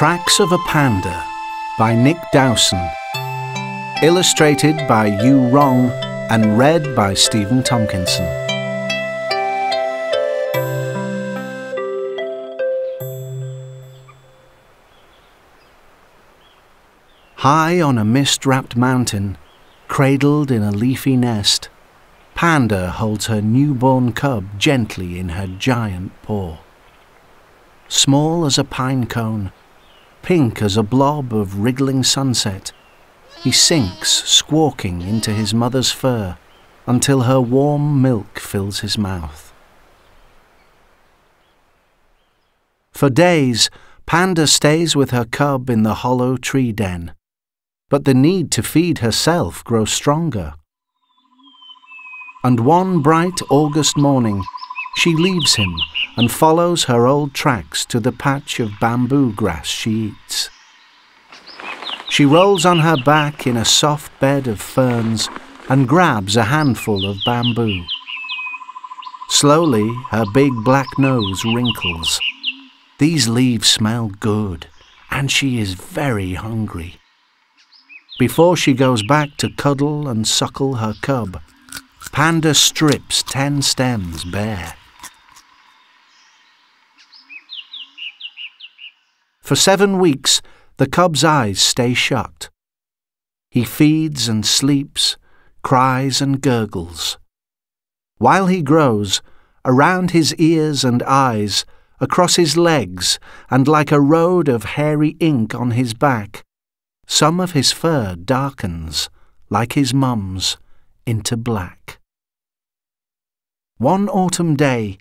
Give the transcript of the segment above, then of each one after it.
Tracks of a Panda by Nick Dowson. Illustrated by Yu Rong and read by Stephen Tompkinson. High on a mist wrapped mountain, cradled in a leafy nest, Panda holds her newborn cub gently in her giant paw. Small as a pine cone, pink as a blob of wriggling sunset, he sinks squawking into his mother's fur until her warm milk fills his mouth. For days, Panda stays with her cub in the hollow tree den, but the need to feed herself grows stronger and one bright August morning she leaves him and follows her old tracks to the patch of bamboo grass she eats. She rolls on her back in a soft bed of ferns and grabs a handful of bamboo. Slowly, her big black nose wrinkles. These leaves smell good, and she is very hungry. Before she goes back to cuddle and suckle her cub, Panda strips ten stems bare. For seven weeks, the cub's eyes stay shut. He feeds and sleeps, cries and gurgles. While he grows, around his ears and eyes, across his legs, and like a road of hairy ink on his back, some of his fur darkens, like his mum's, into black. One autumn day,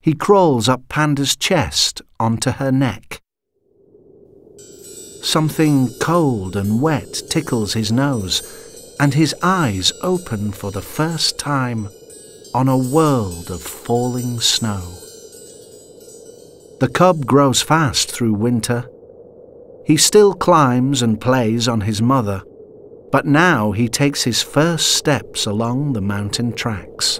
he crawls up Panda's chest onto her neck. Something cold and wet tickles his nose, and his eyes open for the first time on a world of falling snow. The cub grows fast through winter. He still climbs and plays on his mother, but now he takes his first steps along the mountain tracks.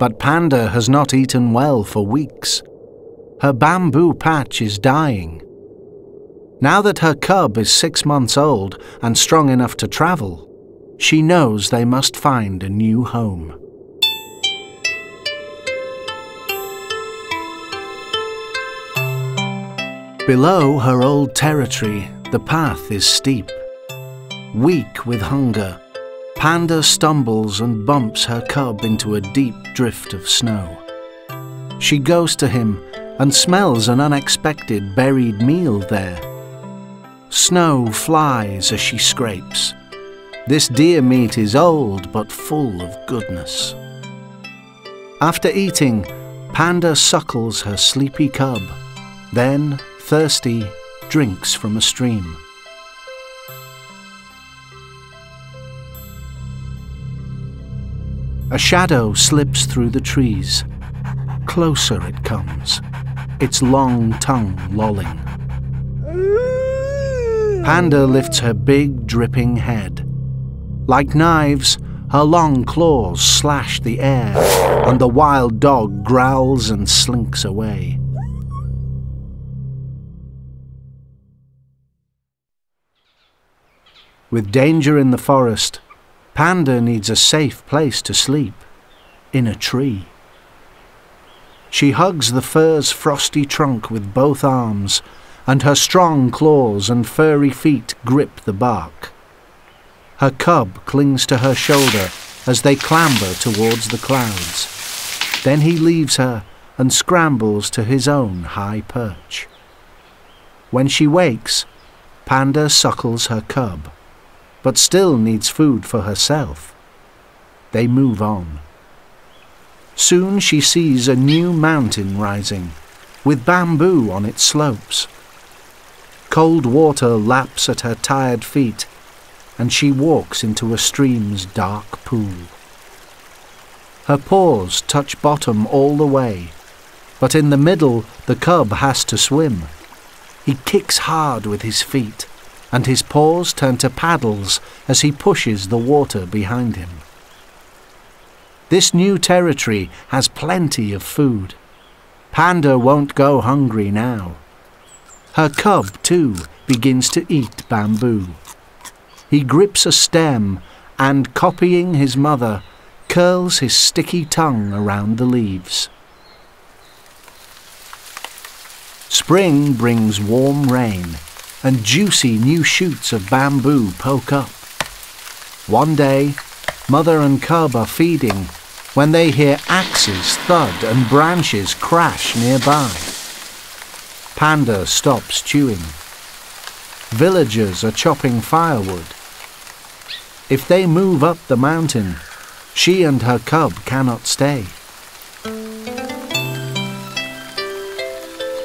But Panda has not eaten well for weeks. Her bamboo patch is dying. Now that her cub is six months old and strong enough to travel, she knows they must find a new home. Below her old territory, the path is steep. Weak with hunger, Panda stumbles and bumps her cub into a deep drift of snow. She goes to him and smells an unexpected buried meal there. Snow flies as she scrapes. This deer meat is old but full of goodness. After eating, Panda suckles her sleepy cub, then, thirsty, drinks from a stream. A shadow slips through the trees. Closer it comes, its long tongue lolling. Panda lifts her big, dripping head. Like knives, her long claws slash the air, and the wild dog growls and slinks away. With danger in the forest, Panda needs a safe place to sleep, in a tree. She hugs the fir's frosty trunk with both arms, and her strong claws and furry feet grip the bark. Her cub clings to her shoulder as they clamber towards the clouds. Then he leaves her and scrambles to his own high perch. When she wakes, Panda suckles her cub but still needs food for herself. They move on. Soon she sees a new mountain rising, with bamboo on its slopes. Cold water laps at her tired feet, and she walks into a stream's dark pool. Her paws touch bottom all the way, but in the middle the cub has to swim. He kicks hard with his feet, and his paws turn to paddles as he pushes the water behind him. This new territory has plenty of food. Panda won't go hungry now. Her cub, too, begins to eat bamboo. He grips a stem and, copying his mother, curls his sticky tongue around the leaves. Spring brings warm rain, and juicy new shoots of bamboo poke up. One day, mother and cub are feeding when they hear axes thud and branches crash nearby. Panda stops chewing. Villagers are chopping firewood. If they move up the mountain, she and her cub cannot stay.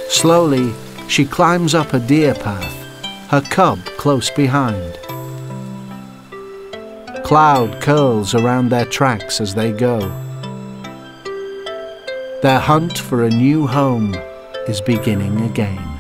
Slowly, she climbs up a deer path, her cub close behind. Cloud curls around their tracks as they go. Their hunt for a new home is beginning again.